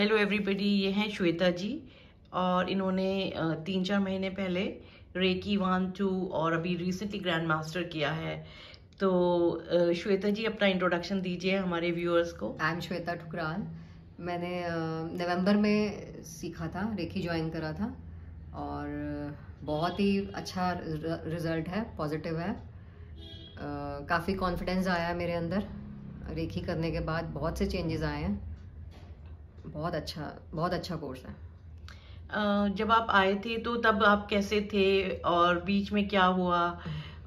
Hello everybody ये हैं श्वेता जी और इन्होंने तीन चार महीने पहले रेकी वन टू और अभी रिसेंटली ग्रैंड मास्टर किया है। तो श्वेता जी, अपना इंट्रोडक्शन दीजिए हमारे व्यूअर्स को। I am Shweta Thukral. मैंने नवंबर में सीखा था रेकी ज्वाइन करा था और बहुत ही अच्छा रिज़ल्ट है पॉजिटिव है। काफ़ी कॉन्फिडेंस आया मेरे अंदर रेखी करने के बाद, बहुत से चेंजेस आए हैं। बहुत अच्छा बहुत अच्छा कोर्स है। जब आप आए थे तो तब आप कैसे थे? और बीच में क्या हुआ?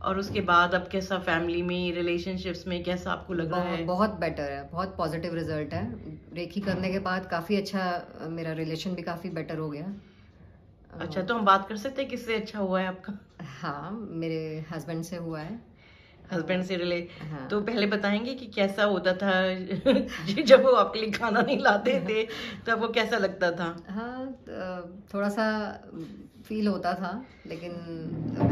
और उसके बाद अब कैसा फैमिली में रिलेशनशिप्स में कैसा आपको लग रहा है? बहुत बेटर है। बहुत पॉजिटिव रिज़ल्ट है। रेखी करने के बाद काफ़ी अच्छा मेरा रिलेशन भी काफ़ी बेटर हो गया। अच्छा तो हम बात कर सकते हैं किससे अच्छा हुआ है आपका? हाँ मेरे हस्बैंड से हुआ है। हस्बैंड से रिले हाँ। तो पहले बताएँगे कि कैसा होता था जब वो आपके लिए खाना नहीं लाते थे तो आपको कैसा लगता था? हाँ थोड़ा सा फील होता था लेकिन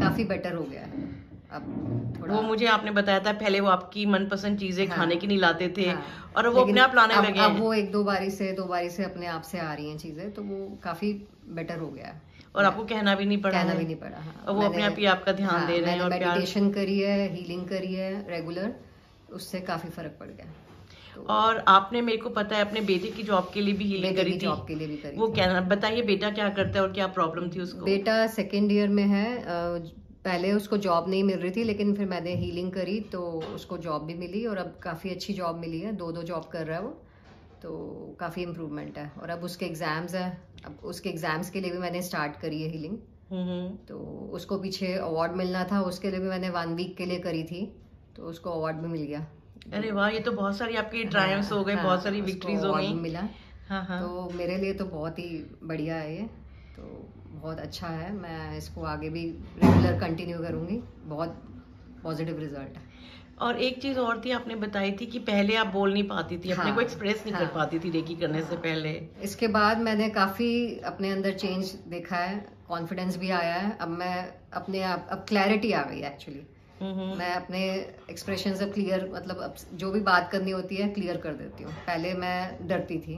काफ़ी बेटर हो गया है। अब थोड़ा वो मुझे आपने बताया था पहले वो आपकी मनपसंद चीज़ें हाँ, खाने की नहीं लाते थे हाँ, और वो अपने आप लाने लगे अब वो एक दो बारी से दो बारी से अपने आप से आ रही हैं चीज़ें तो वो काफ़ी बेटर हो गया है। और आपको कहना भी नहीं पड़ा कहना भी नहीं पड़ा हाँ। और वो अपने आप ही आपका ध्यान हाँ, दे रहे हैं और मेडिटेशन करी है हीलिंग करी है रेगुलर उससे काफ़ी फ़र्क पड़ गया। तो, और आपने मेरे को पता है अपने बेटे की जॉब के लिए भी हीलिंग करी थी। जॉब के लिए भी करी वो क्या बताइए बेटा क्या करता है और क्या प्रॉब्लम थी उसको? बेटा सेकेंड ईयर में है पहले उसको जॉब नहीं मिल रही थी लेकिन फिर मैंने हीलिंग करी तो उसको जॉब भी मिली और अब काफ़ी अच्छी जॉब मिली है। दो दो जॉब कर रहा है वो। तो काफ़ी इम्प्रूवमेंट है। और अब उसके एग्ज़ाम्स हैं। अब उसके एग्ज़ाम्स के लिए भी मैंने स्टार्ट करी है हीलिंग तो उसको पीछे अवार्ड मिलना था उसके लिए भी मैंने वन वीक के लिए करी थी। तो उसको अवार्ड भी मिल गया। अरे वाह ये तो बहुत सारी आपकी ट्रायम्स हाँ, हो गए हाँ, बहुत सारी विक्ट्रीज हो गई। मिला। हाँ हाँ। तो मेरे लिए तो बहुत ही बढ़िया है ये। तो बहुत अच्छा है। मैं इसको आगे भी रेगुलर कंटिन्यू करूँगी। बहुत पॉजिटिव रिज़ल्ट है। और एक चीज़ और थी आपने बताई थी कि पहले आप बोल नहीं पाती थी हाँ, अपने को एक्सप्रेस नहीं हाँ, कर पाती थी रेकी करने हाँ, से पहले। इसके बाद मैंने काफ़ी अपने अंदर चेंज देखा है कॉन्फिडेंस भी आया है। अब मैं अपने आप अब क्लैरिटी आ गई एक्चुअली मैं अपने एक्सप्रेशन से क्लियर मतलब अब जो भी बात करनी होती है क्लियर कर देती हूँ। पहले मैं डरती थी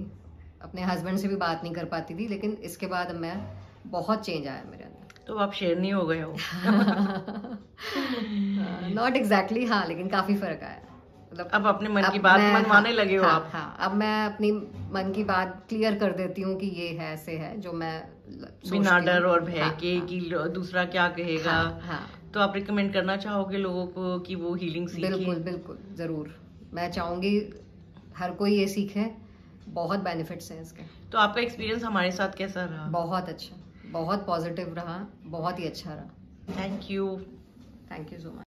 अपने हस्बैंड से भी बात नहीं कर पाती थी लेकिन इसके बाद मैं बहुत चेंज आया मेरे अंदर। तो आप शेर नहीं हो गए हो। नॉट एग्जैक्टली हाँ लेकिन काफ़ी फ़र्क आया। मतलब अब अपने मन की बात मनवाने हाँ, लगे हो हाँ, आप। हाँ अब मैं अपनी मन की बात क्लियर कर देती हूँ कि ये है ऐसे है जो मैं बिना डर और भय हाँ, के हाँ, कि दूसरा क्या कहेगा। हाँ, हाँ, तो आप रिकमेंड करना चाहोगे लोगों को कि वो हीलिंग सीखें? बिल्कुल बिल्कुल ज़रूर। मैं चाहूँगी हर कोई ये सीखे। बहुत बेनिफिट्स हैं इसके। तो आपका एक्सपीरियंस हमारे साथ कैसा रहा? बहुत अच्छा। बहुत पॉजिटिव रहा बहुत ही अच्छा रहा। Thank you thank you so much